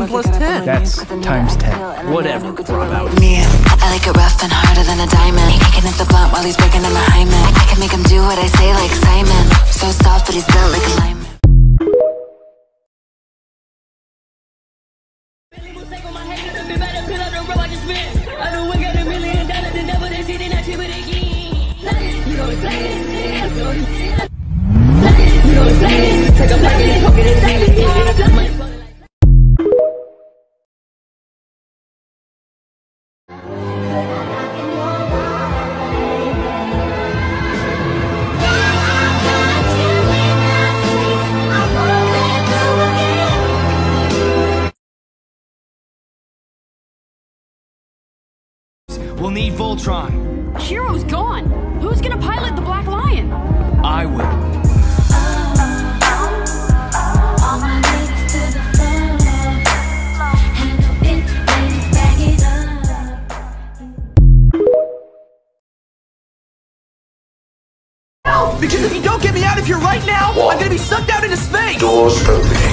like 1,000 plus 10. That's times 10. Whatever, Rob out. Me, I like it rough and harder than a diamond. He can hit the blunt while he's breaking in the hymen. I can make him do what I say like Simon. So soft, but he's built like a lineman. Voltron. Hero's gone. Who's gonna pilot the Black Lion? I will. Because if you don't get me out of here right now, I'm gonna be sucked out into space! Doors opening.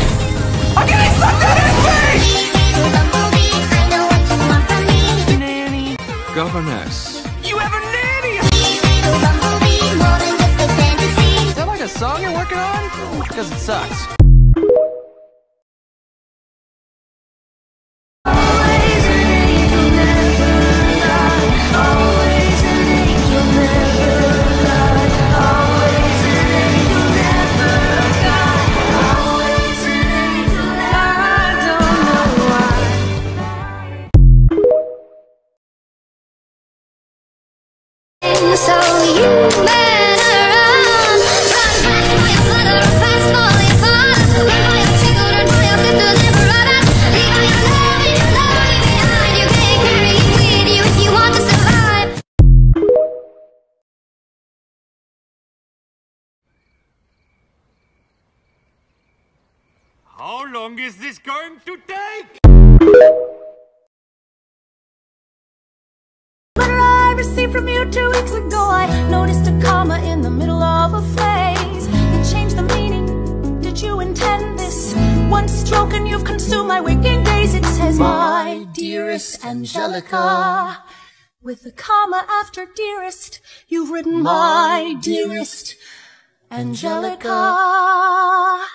Governess. You have a nanny! Is that like a song you're working on? Because it sucks. You've consumed my waking days. It says, My dearest Angelica. With a comma after dearest, you've written my dearest Angelica.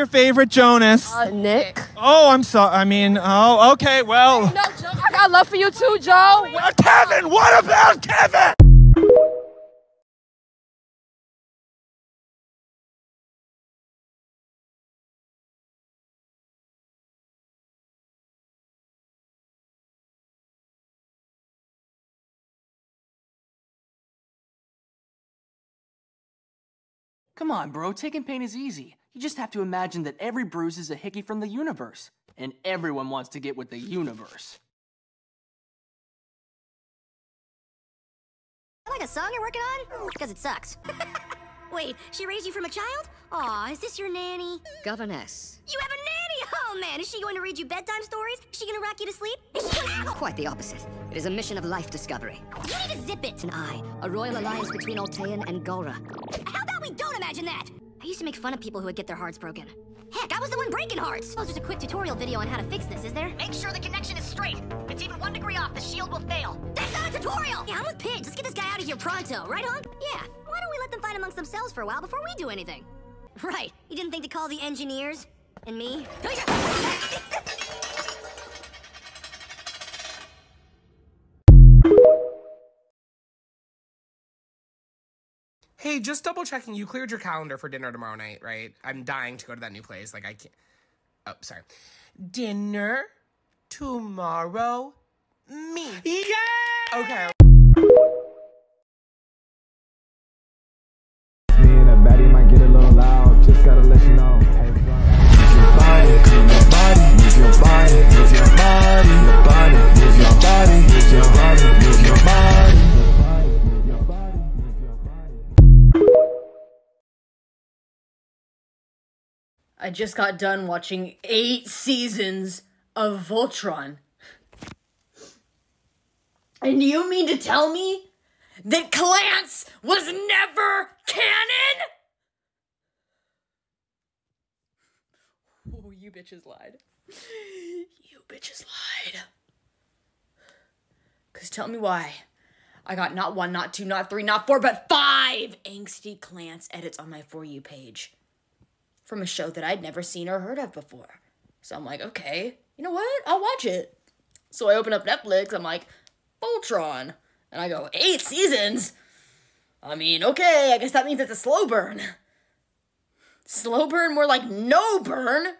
your favorite Jonas? Uh, Nick. Oh, I'm sorry. I mean, oh, okay, well. No, Joe, I got love for you too, Joe. Well, Kevin, what about Kevin? Come on, bro. Taking pain is easy. You just have to imagine that every bruise is a hickey from the universe, and everyone wants to get with the universe. Like a song you're working on? Because it sucks. Wait, she raised you from a child? Aw, is this your nanny? Governess. You have a nanny? Oh man, is she going to read you bedtime stories? Is she gonna rock you to sleep? Is she gonna... Quite the opposite. It is a mission of life discovery. You need to zip it! An eye, a royal alliance between Altean and Galra. How about we don't imagine that? I used to make fun of people who would get their hearts broken. Heck, I was the one breaking hearts! Oh, there's a quick tutorial video on how to fix this, is there? Make sure the connection is straight. If it's even one degree off, the shield will fail. That's not a tutorial! Yeah, I'm with Pidge. Let's get this guy out of here pronto, right, hon? Yeah. Why don't we let them fight amongst themselves for a while before we do anything? Right. You didn't think to call the engineers? And me? Hey, just double checking. You cleared your calendar for dinner tomorrow night, right? I'm dying to go to that new place. Like I can't. Oh, sorry. Dinner tomorrow. Me. Yeah. Okay. Me and a baddie might get a little loud. Just gotta let you know. I just got done watching eight seasons of Voltron. And you mean to tell me that Clance was never canon? Oh, you bitches lied. You bitches lied. Cause tell me why. I got not one, not two, not three, not four, but five angsty Clance edits on my For You page from a show that I'd never seen or heard of before. So I'm like, okay, you know what? I'll watch it. So I open up Netflix, I'm like, Voltron. And I go, eight seasons? I mean, okay, I guess that means it's a slow burn. Slow burn, more like no burn.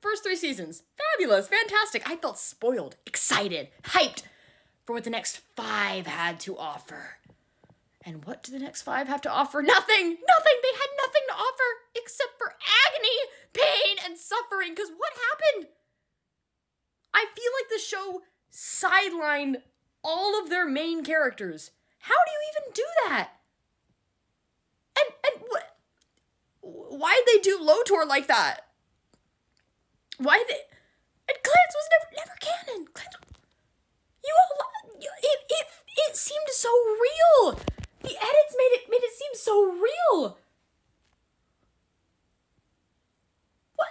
First three seasons, fabulous, fantastic. I felt spoiled, excited, hyped for what the next five had to offer. And what do the next five have to offer? Nothing! Nothing! They had nothing to offer except for agony, pain, and suffering. Because what happened? I feel like the show sidelined all of their main characters. How do you even do that? And and what? Why'd they do Lotor like that? Why they? And Clance was never never canon. Clance, you all you- it it it seemed so real. The edits made it made it seem so real. What?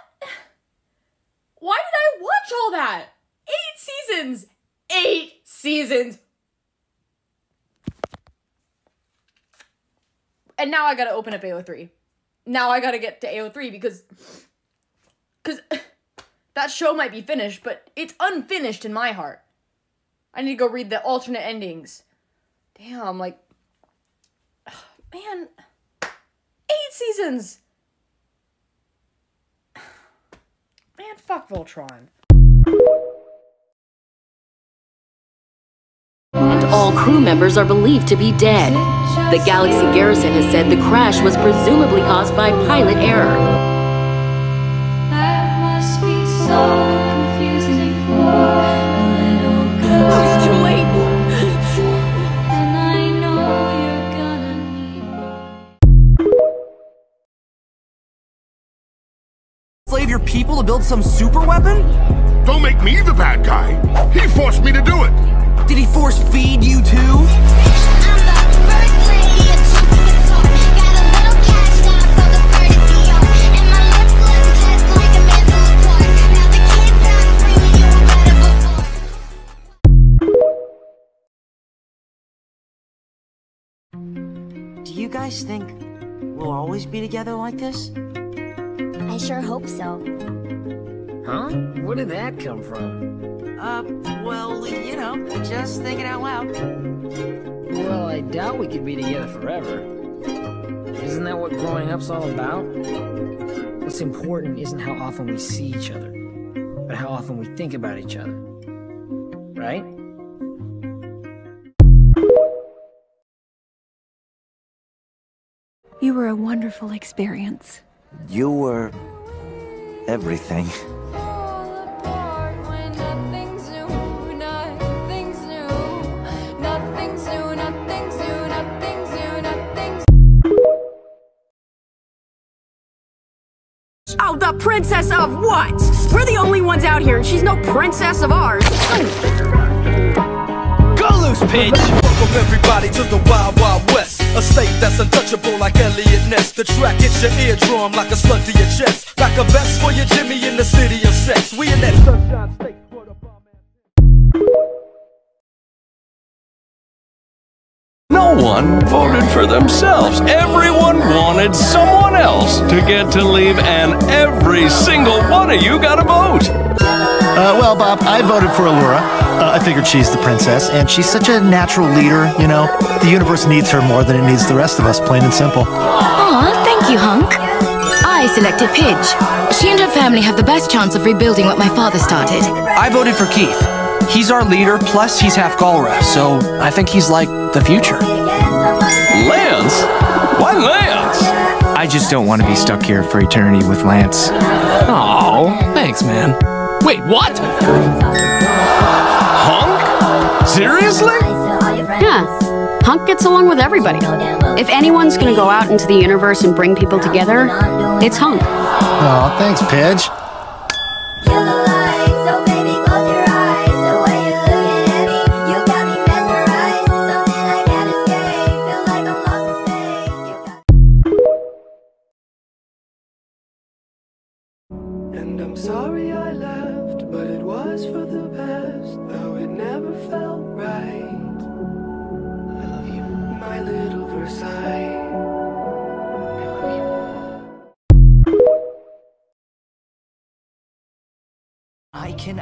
Why did I watch all that? Eight seasons. Eight seasons. And now I gotta open up AO3. Now I gotta get to AO3 because. Because that show might be finished, but it's unfinished in my heart. I need to go read the alternate endings. Damn, like. Man. Eight seasons! Man, fuck Voltron. and all crew members are believed to be dead. The Galaxy Garrison has said the crash was presumably caused by pilot error. People to build some super weapon? Don't make me the bad guy. He forced me to do it. Did he force feed you too? Do you guys think we'll always be together like this? I sure hope so. Huh? Where did that come from? Uh, well, you know, just thinking out loud. Well, I doubt we could be together forever. Isn't that what growing up's all about? What's important isn't how often we see each other, but how often we think about each other. Right? You were a wonderful experience. You were everything. Oh, the princess of what? We're the only ones out here, and she's no princess of ours. Go loose, Pidge! Welcome everybody to the Wild Wild West. A state that's untouchable like Eliot Ness. The track hits your eardrum like a slug to your chest. Like a vest for your Jimmy in the city of sex. We in that sunshine state. No one voted for themselves. Everyone wanted someone else to get to leave, and every single one of you got a vote. Uh, well, Bob, I voted for Allura. Uh, I figured she's the princess, and she's such a natural leader, you know. The universe needs her more than it needs the rest of us, plain and simple. Aw, thank you, Hunk. I selected Pidge. She and her family have the best chance of rebuilding what my father started. I voted for Keith. He's our leader, plus he's half Galra, so I think he's like the future. Lance? Why Lance? I just don't want to be stuck here for eternity with Lance. Oh, thanks, man. Wait, what? Hunk? Seriously? Yeah. Hunk gets along with everybody. If anyone's gonna go out into the universe and bring people together, it's Hunk. Oh, thanks, Pidge.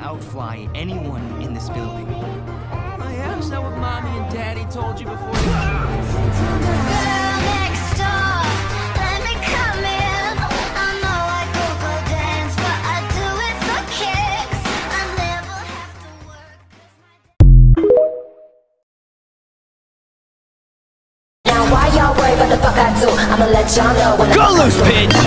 Outfly anyone in this building. Oh yeah? Is that what mommy and daddy told you before Now why y'all worry about the fuck I do? I'ma let y'all know when Go loose, Pidge!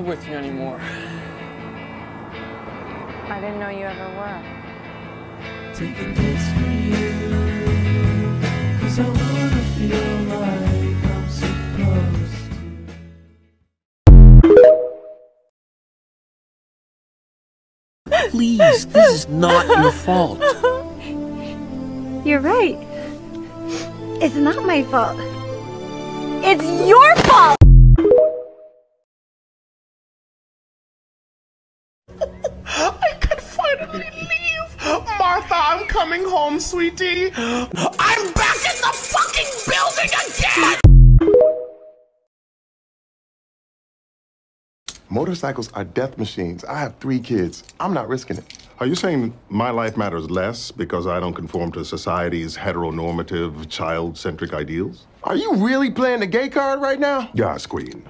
Love with you anymore. I didn't know you ever were. Taking this for you. Cause I wanna feel like I'm supposed Please, this is not your fault. You're right. It's not my fault. It's your fault! Coming home, sweetie. I'm back in the fucking building again! Motorcycles are death machines. I have three kids. I'm not risking it. Are you saying my life matters less because I don't conform to society's heteronormative, child centric ideals? Are you really playing the gay card right now? Yes, Queen.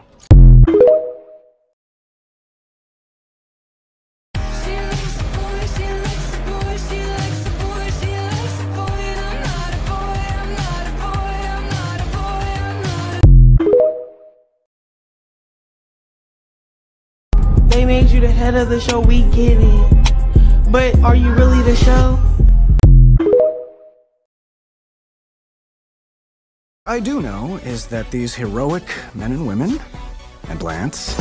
Head of the show, we get it. But are you really the show? I do know is that these heroic men and women, and Lance,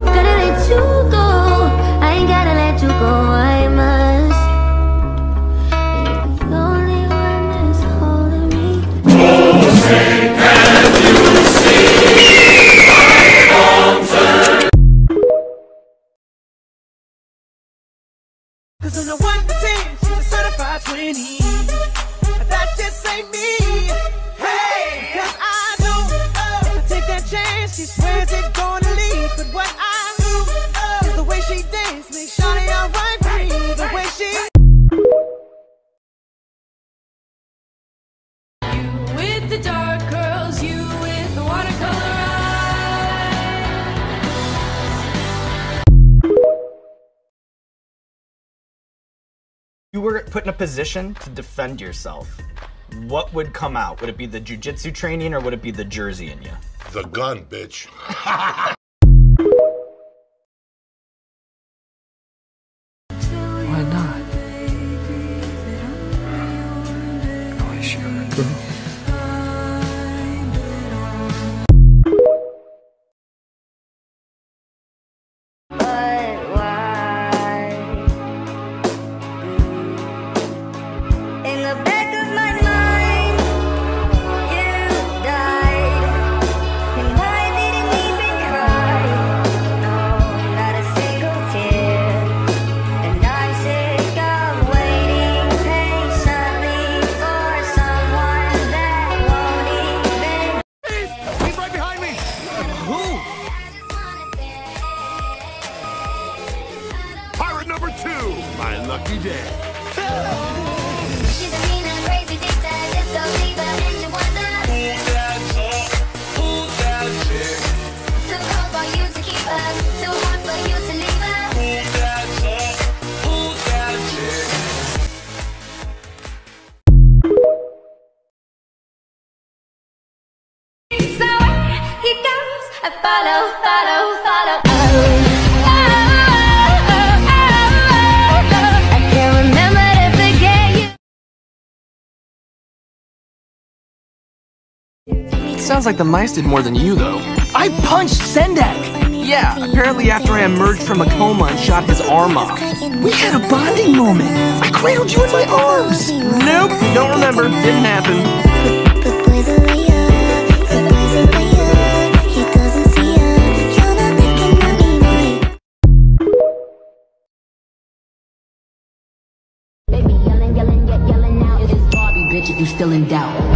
Gotta let you go. Put in a position to defend yourself, what would come out? Would it be the jujitsu training or would it be the jersey in you? The gun, bitch. two. My lucky day. Sounds like the mice did more than you, though. I punched Sendak! Yeah, apparently after I emerged from a coma and shot his arm off. We had a bonding moment. I cradled you in my arms. Nope, don't remember. Didn't happen. Bitch, if you still in doubt.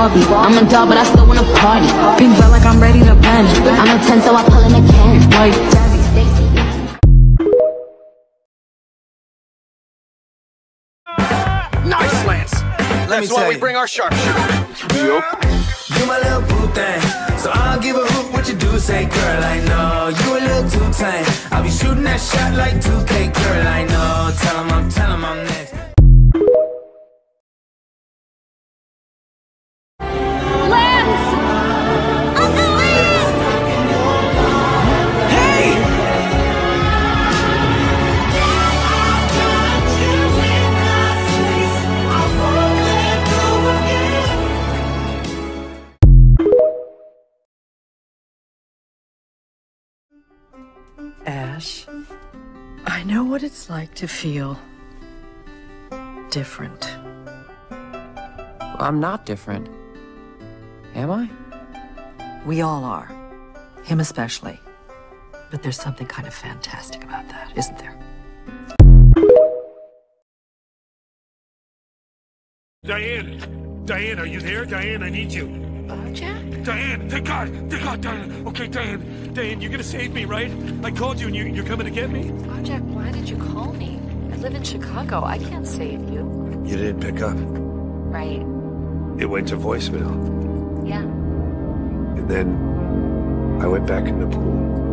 Barbie. I'm a doll, but I still wanna party. Pink belt like I'm ready to bend. I'm a 10, so I pull in a can. Like Jazzy, Stacy. Nice, Lance. That's why we bring our sharpshooter. You my little boo thing. So I don't give a hoot what you do, say, girl, I know. You a little too tame. I'll be shooting that shot like 2K, girl, I know. Tell 'em I'm, tell 'em I'm next. Ash, I know what it's like to feel different. I'm not different. Am I? We all are. Him especially. But there's something kind of fantastic about that, isn't there? Diane! Diane, are you there? Diane, I need you. Jack? Diane, thank God! Thank God, Diane! Okay, Diane, Diane, you're gonna save me, right? I called you and you, you're coming to get me? Oh, Jack, why did you call me? I live in Chicago. I can't save you. You didn't pick up. Right. It went to voicemail. Yeah. And then I went back in the pool.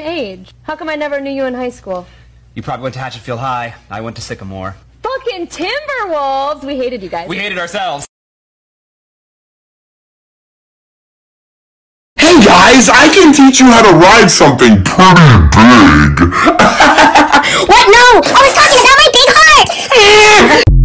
Same age. How come I never knew you in high school? You probably went to Hatchetfield High. I went to Sycamore. Fucking Timberwolves! We hated you guys. We hated ourselves. Hey guys, I can teach you how to ride something pretty big. What? No! I was talking about my big heart!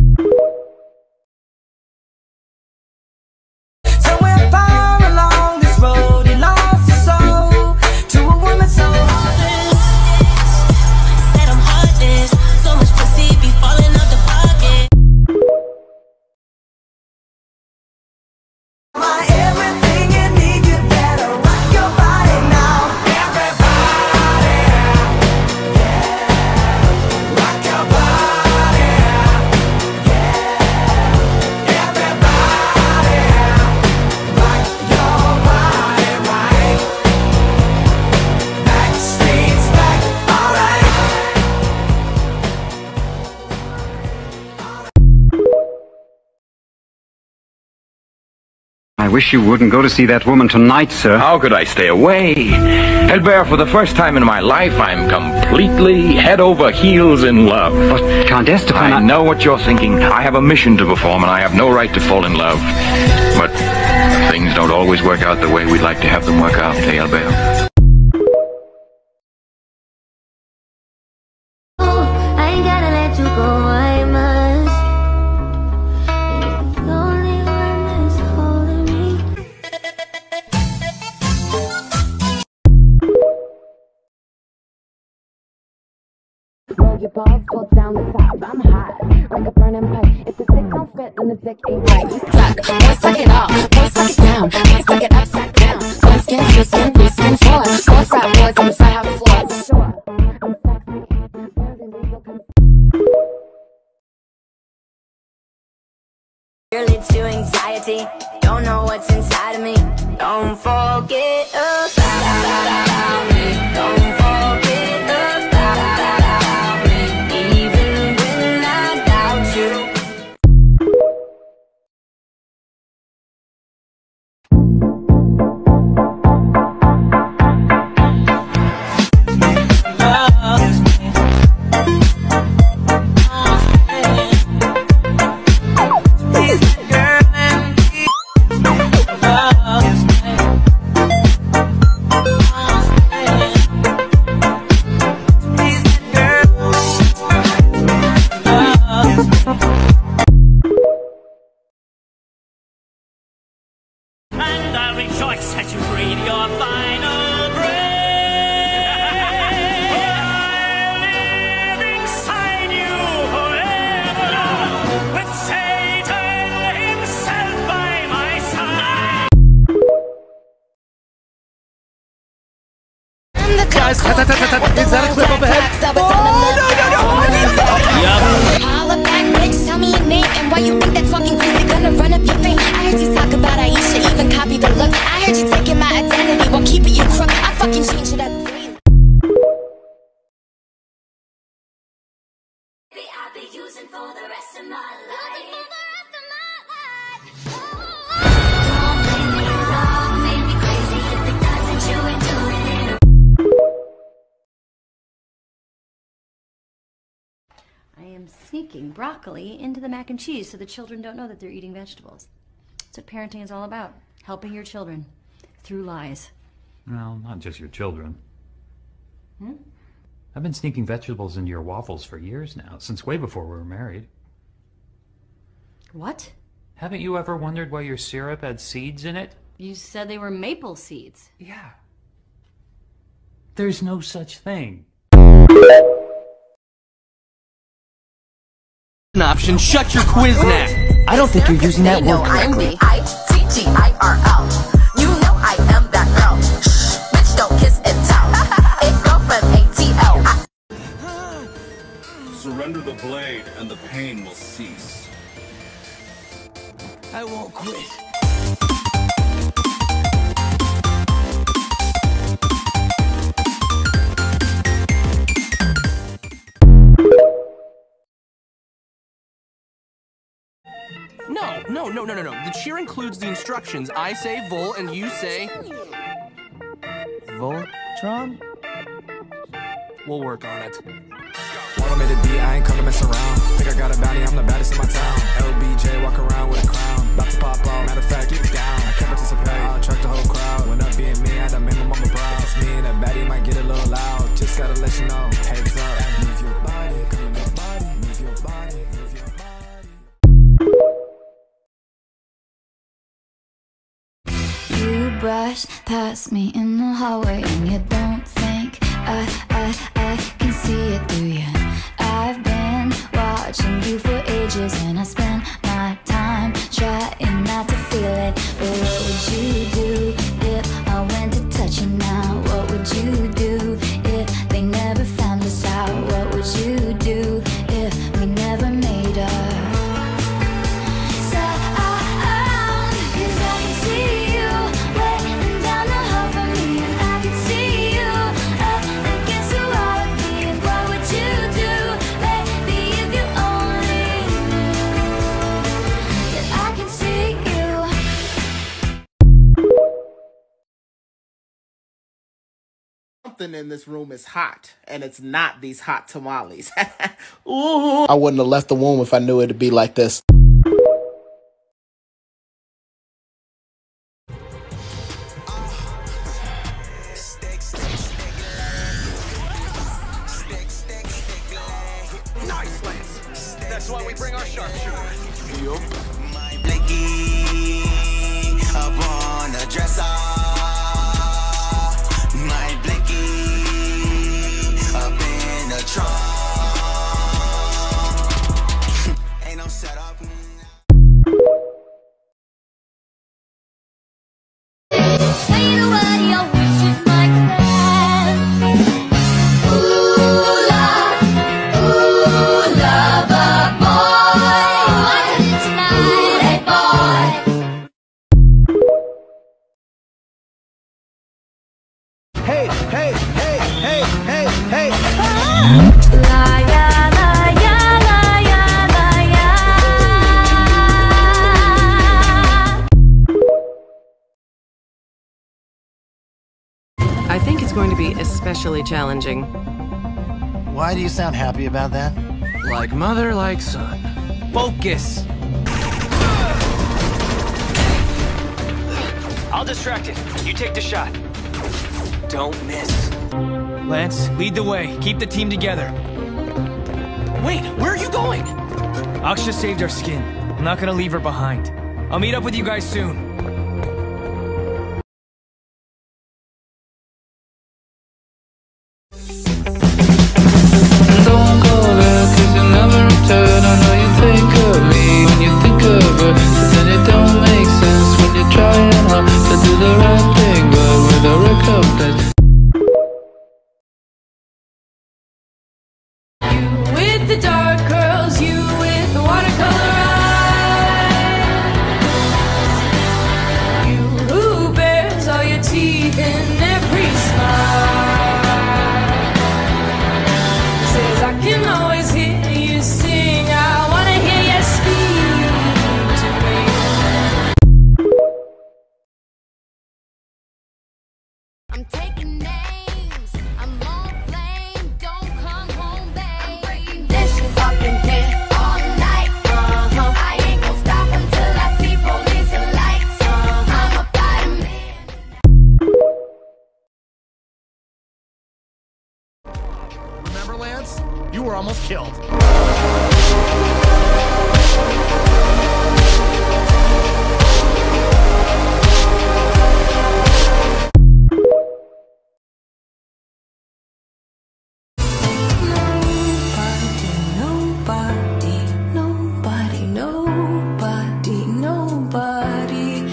wish you wouldn't go to see that woman tonight, sir. How could I stay away? Albert, for the first time in my life, I'm completely head over heels in love. But, Count Estefan, I know what you're thinking. I have a mission to perform, and I have no right to fall in love. But things don't always work out the way we'd like to have them work out, eh, Albert? Balls, pull down the top. I'm hot, like a burning pipe. If the dick don't fit, then the dick ain't right. Suck, boy, suck it up, boy, suck it down, boy, suck it upside down. One skin, two skin, three skin, four. Four frat boys on the side the floor. Sure, it's to anxiety. Don't know what's inside of me. Don't forget about guys. Tut. Is that a clip up ahead? Holla back, bitch, tell me your name and why you think that fucking crazy gonna run up your. I heard you talk about Aisha, even copy the look. I heard you taking my identity while keeping you crook. I fucking change it up. Using for the rest of my life. Am sneaking broccoli into the mac and cheese so the children don't know that they're eating vegetables. That's what parenting is all about helping your children through lies. Well, not just your children. Hmm? I've been sneaking vegetables into your waffles for years now, since way before we were married. What? Haven't you ever wondered why your syrup had seeds in it? You said they were maple seeds. Yeah. There's no such thing. Option. Shut your quiz now. I don't think you're using that word correctly. I-T-G-I-R-L. You know I am that girl. Shh, bitch, don't kiss and tell. It girlfriend ATL. Surrender the blade and the pain will cease. I won't quit. No, no, no, no, no, no. The cheer includes the instructions. I say Vol and you say. Voltron? We'll work on it. Wanna me to be, I ain't come to mess around. Think I got a bounty, I'm the baddest in my town. LBJ, walk around with a crown. About to pop off, matter of fact, keep it down. I can't participate, I'll attract the whole crowd. When up being me, I had to make my mama proud. It's me and that baddie might get a little loud. Just gotta let you know, heads up. Move your You brush past me in the hallway and you don't think I in this room is hot, and it's not these hot tamales. Ooh. I wouldn't have left the womb if I knew it'd be like this. Nice, Lance. That's why we bring our sharpshooter. My blicky up on the dresser. Especially challenging. Why do you sound happy about that? Like mother, like son. Focus. I'll distract it. You take the shot. Don't miss. Lance, lead the way. Keep the team together. Wait, where are you going? Acxa saved our skin. I'm not gonna leave her behind. I'll meet up with you guys soon. Killed. Nobody, nobody, nobody, nobody.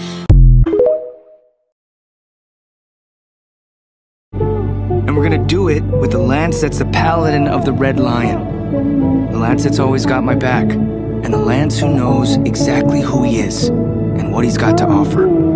And we're gonna do it with the lance that's the paladin of the Red Lion. The lance that's always got my back. And the lance who knows exactly who he is and what he's got to offer.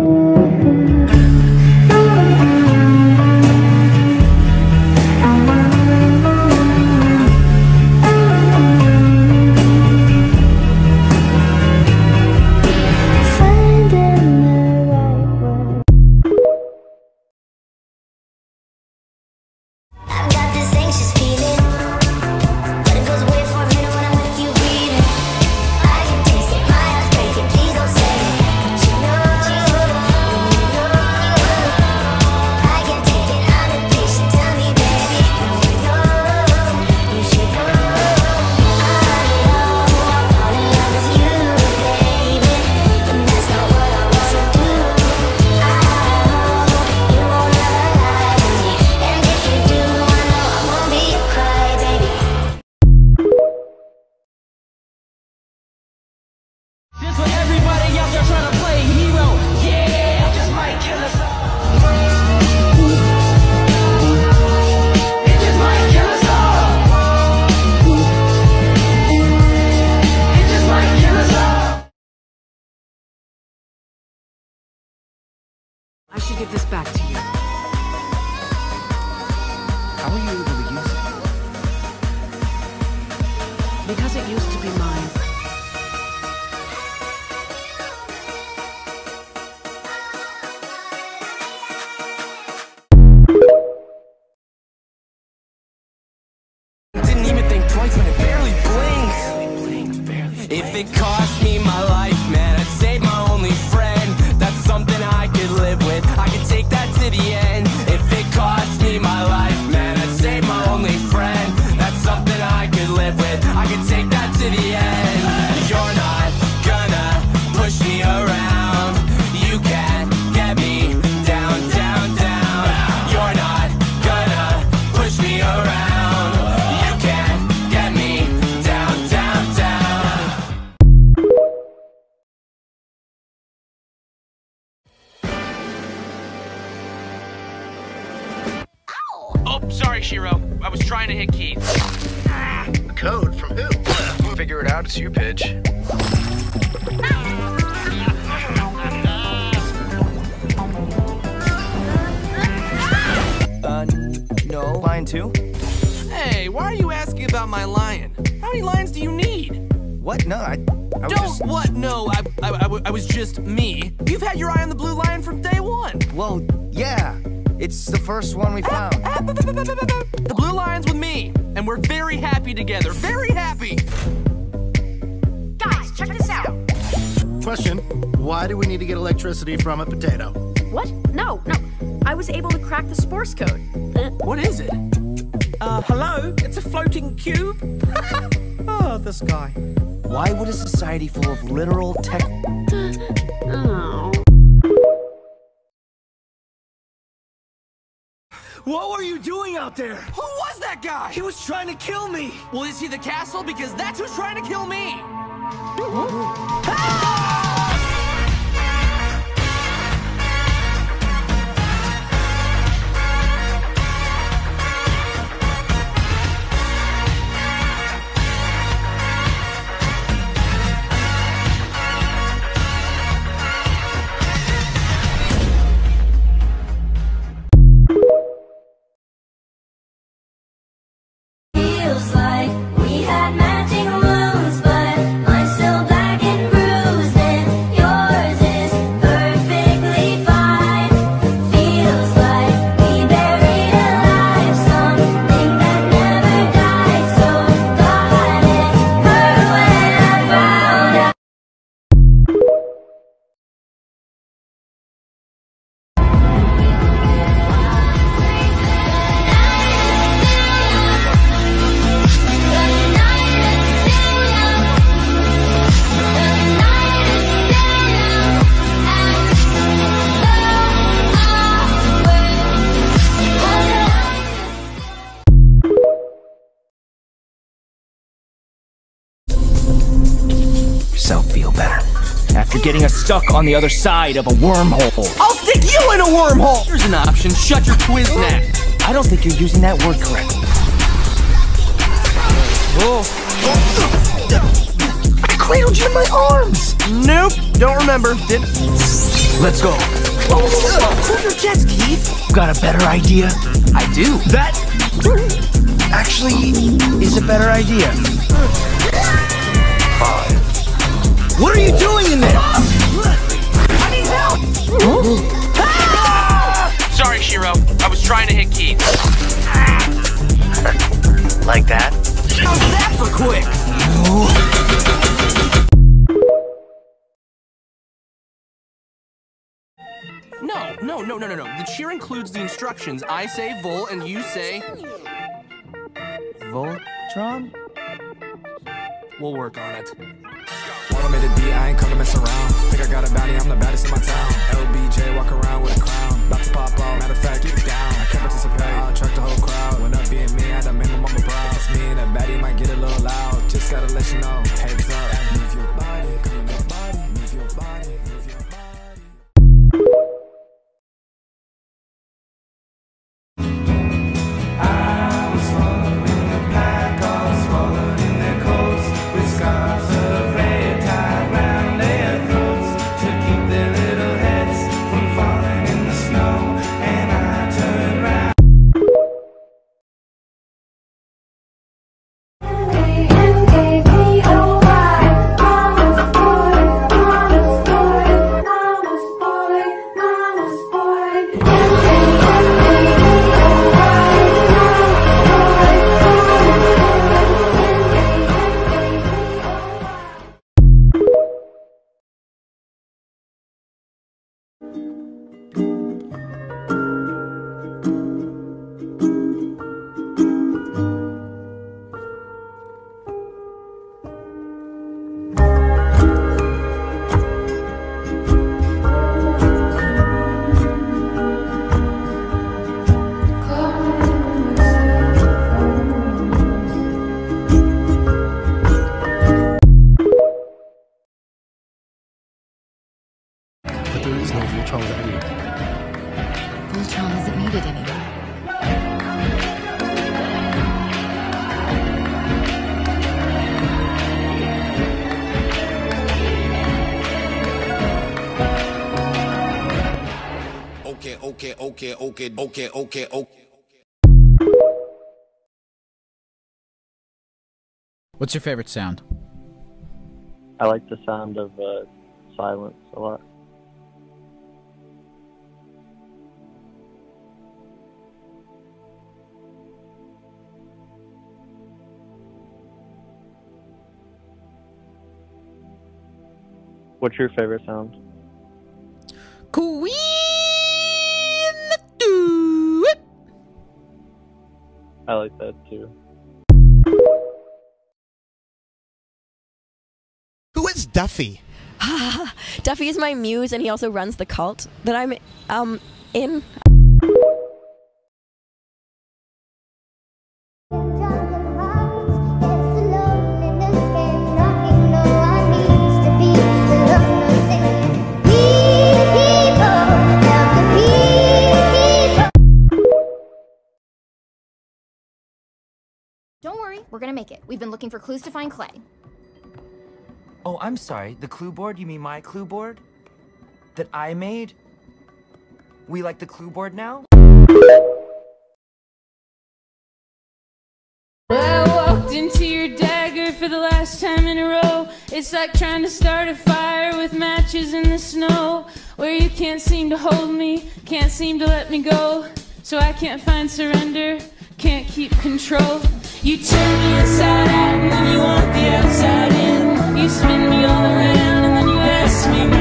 Lion 2? Hey, why are you asking about my lion? How many lions do you need? What? No, I. I Don't just- what? No, I. I was just me. You've had your eye on the blue lion from day one. Well, yeah. It's the first one we found. Ah, ah, the blue lion's with me, and we're very happy together. Very happy. Guys, check this out. Question Why do we need to get electricity from a potato? What? No, no. I was able to crack the Sports code. What is it? Uh, hello? It's a floating cube? oh, this guy. Why would a society full of literal tech. Oh. What were you doing out there? Who was that guy? He was trying to kill me. Well, is he the castle? Because that's who's trying to kill me. Feels getting us stuck on the other side of a wormhole. I'll stick you in a wormhole! Here's an option. Shut your quiznak. I don't think you're using that word correctly. Whoa. I cradled you in my arms! Nope, don't remember. Did Let's go. Whoa, whoa, whoa. Cool your jets, Keith. Got a better idea? I do. That actually is a better idea. What are you doing in there? I need help! Sorry, Shiro. I was trying to hit Keith. Like that? How's that for quick? No, no, no, no, no, no. The cheer includes the instructions. I say Vol and you say. Voltron? We'll work on it. Wanna me to be, I ain't come to mess around. Think I got a bounty, I'm the baddest in my town. LBJ, walk around with a crown. About to pop off, matter of fact, get down. I can't participate, I'll attract the whole crowd. When up being me, I done made my mama proud. It's me and that baddie might get a little loud. Just gotta let you know, heads up. Move your body, okay, okay, okay, okay, okay. What's your favorite sound? I like the sound of uh, silence a lot. What's your favorite sound? I like that too. Who is Duffy? Duffy is my muse, and he also runs the cult that I'm um in. We're gonna make it. We've been looking for clues to find Clay. Oh, I'm sorry. The clue board? You mean my clue board? That I made? We like the clue board now? Into your dagger for the last time in a row. It's like trying to start a fire with matches in the snow. Where you can't seem to hold me, can't seem to let me go. So I can't find surrender, can't keep control. You turn me inside out and then you want the outside in. You spin me all around and then you ask me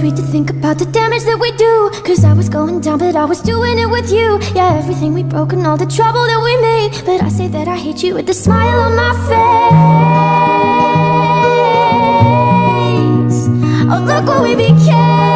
about the damage that we do. Cause I was going down, but I was doing it with you. Yeah, everything we broke and all the trouble that we made. But I say that I hate you with a smile on my face. Oh, look what we became.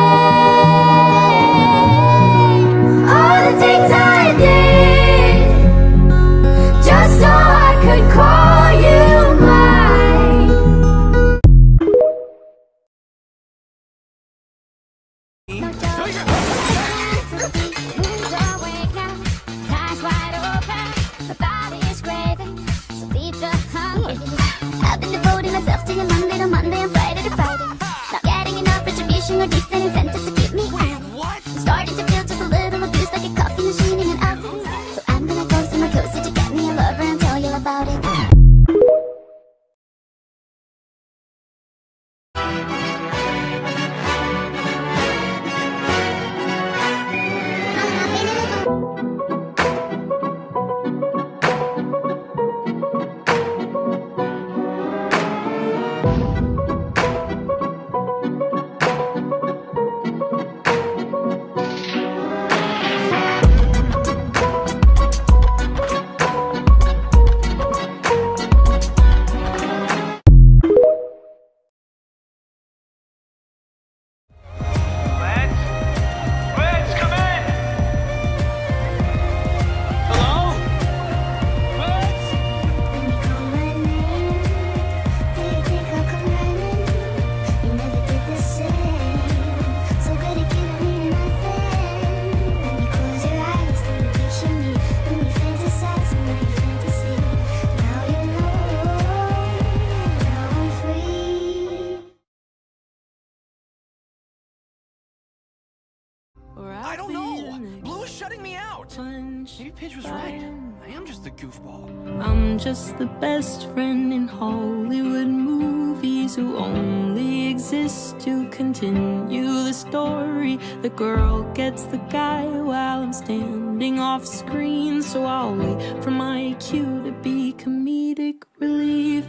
Maybe Paige was right. I am just a goofball. I'm just the best friend in Hollywood movies who only exist to continue the story. The girl gets the guy while I'm standing off screen, so I'll wait for my cue to be comedic relief.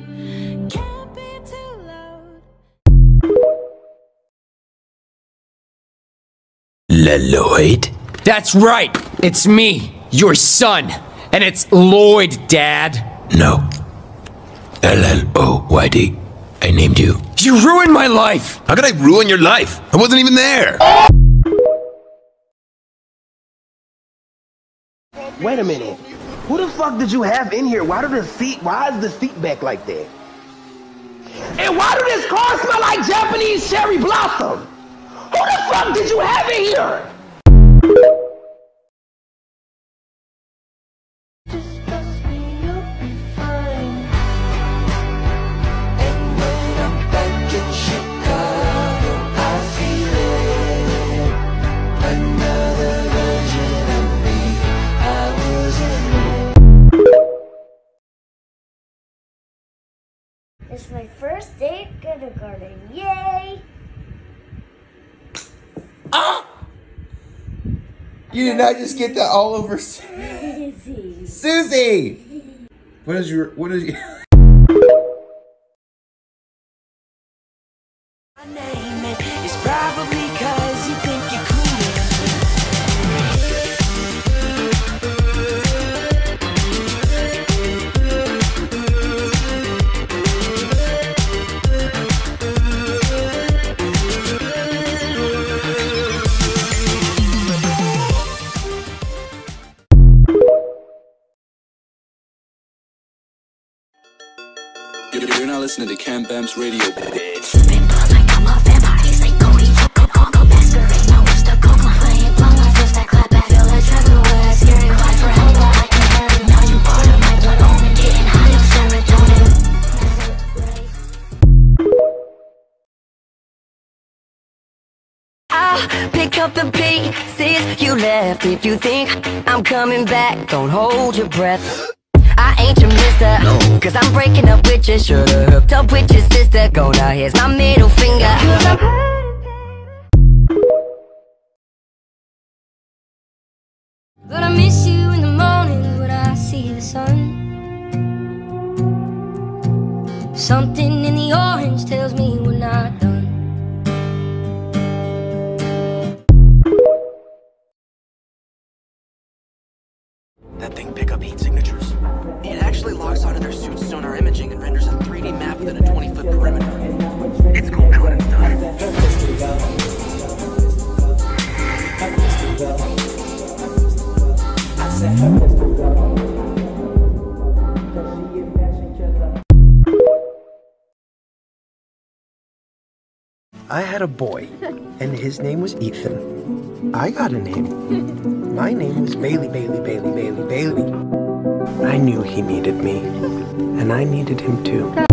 Can't be too loud. Lloyd? That's right! It's me, your son! And it's Lloyd, Dad! No. L-L-O-Y-D. I named you. You ruined my life! How could I ruin your life? I wasn't even there. Wait a minute. Who the fuck did you have in here? Why do the seat? Why is the seat back like that? And why do this car smell like Japanese cherry blossom? Who the fuck did you have in here? My first day at kindergarten. Yay! Ah! You did not just get that all over Su- Easy. Susie. What is your what is your Cam Bam's radio. I'll pick up the pieces you left. If you think I'm coming back, don't hold your breath ain't your mister? No. Cause I'm breaking up with you, should've hooked up with your sister. Go now, here's my middle finger. Cause I'm But I miss you in the morning when I see the sun. Something in the orange tells me we're not done. That thing their suit's sonar imaging and renders a 3D map within a 20 foot perimeter. It's cool. I had a boy, and his name was Ethan. I got a name. My name was Bailey, Bailey, Bailey, Bailey, Bailey. I knew he needed me, and I needed him too.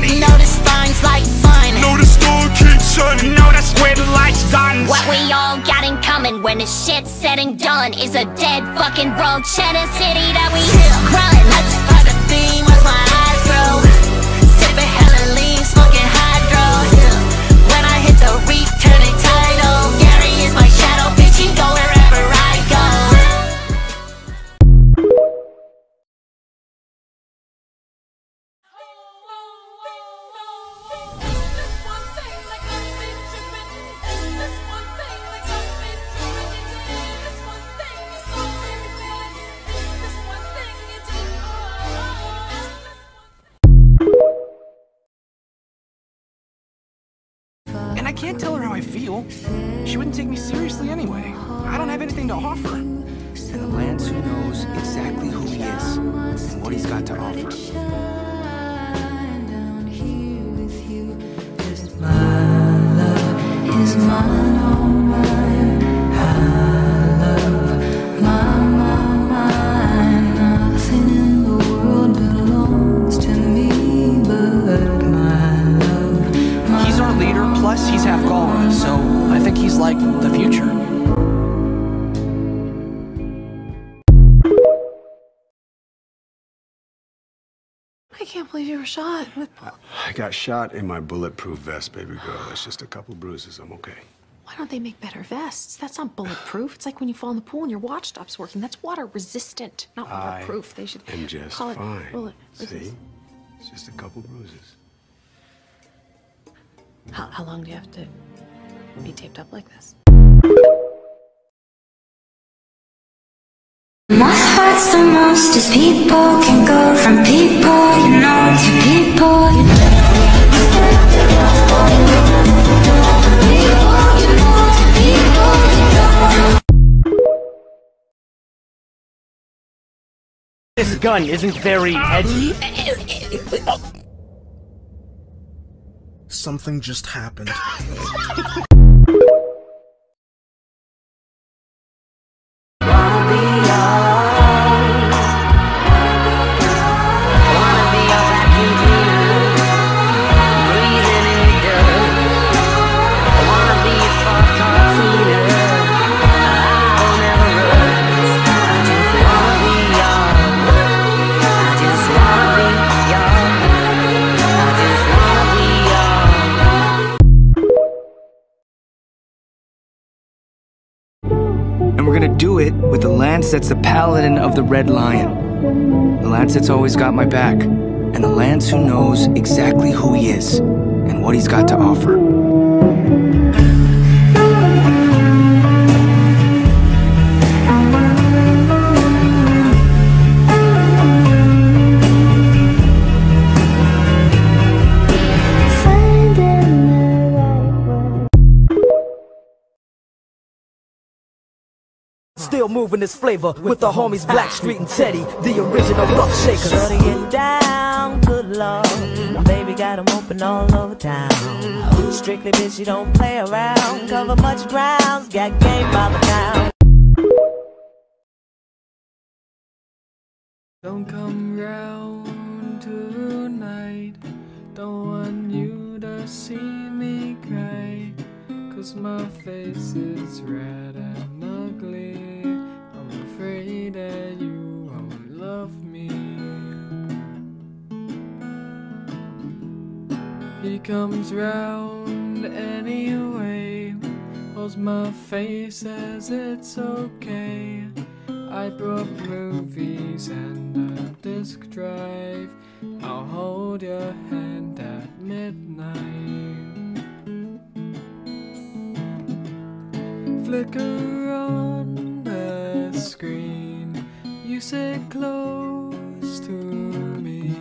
Money. Know the spines like fun. Know the store keeps shining. Know that's where the lights done. What we all got in common when the shit's said and done is a dead fucking road cheddar city that we run. That's how the theme was my eyes grow. Sipping hella lean, smoking hydro. When I hit the reef, turning tidal. Gary is my shadow, bitch. He go She wouldn't take me seriously anyway. I don't have anything to offer. And the Lance who knows exactly who he is and what he's got to offer. Like the future. I can't believe you were shot. With... I got shot in my bulletproof vest, baby girl. It's just a couple bruises. I'm okay. Why don't they make better vests? That's not bulletproof. It's like when you fall in the pool and your watch stops working. That's water resistant, not I waterproof. They should am just call it fine. bullet See? It's just a couple bruises. How, how long do you have to be taped up like this? My heart's the most as people can go from people you know to people you This gun isn't very edgy. Something just happened. And we're gonna do it with the lance that's the paladin of the Red Lion. The Lancet's always got my back, and the Lance who knows exactly who he is and what he's got to offer. Moving this flavor with the homies Blackstreet and Teddy, the original rough shakers. Shutting it down, good lord. Baby got 'em open all over town. Strictly bitch, you don't play around. Cover much grounds, got game by the pound. Don't come round tonight. Don't want you to see me cry. Cause my face is red and ugly. Afraid that you won't love me. He comes round anyway. Holds my face, says it's okay. I brought movies and a disk drive. I'll hold your hand at midnight. Flicker on screen. You sit close to me.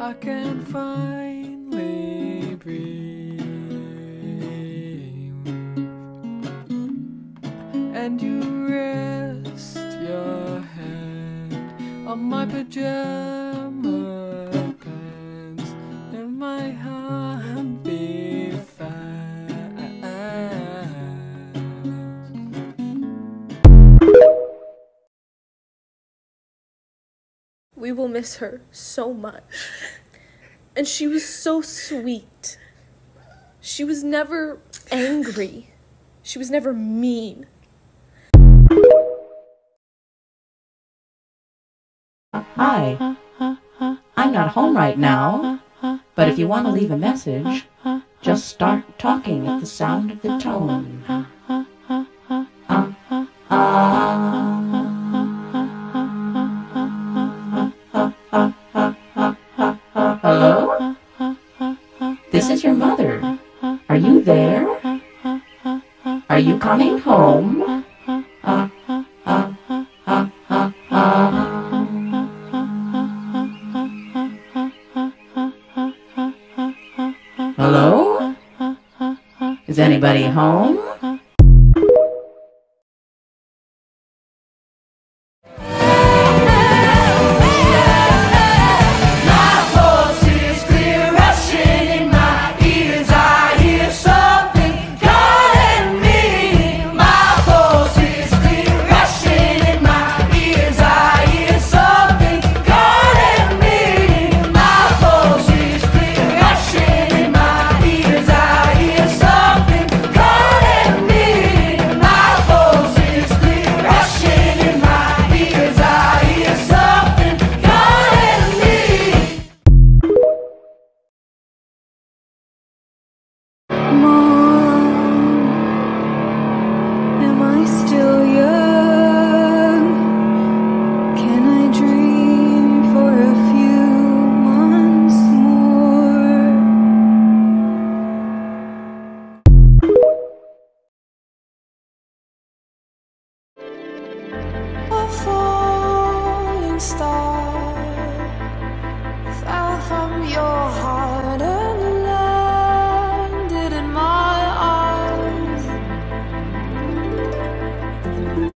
I can finally breathe. And you rest your head on my pajama pants, and my We will miss her so much. And she was so sweet. She was never angry. She was never mean. Hi. I'm not home right now, but if you want to leave a message, just start talking at the sound of the tone.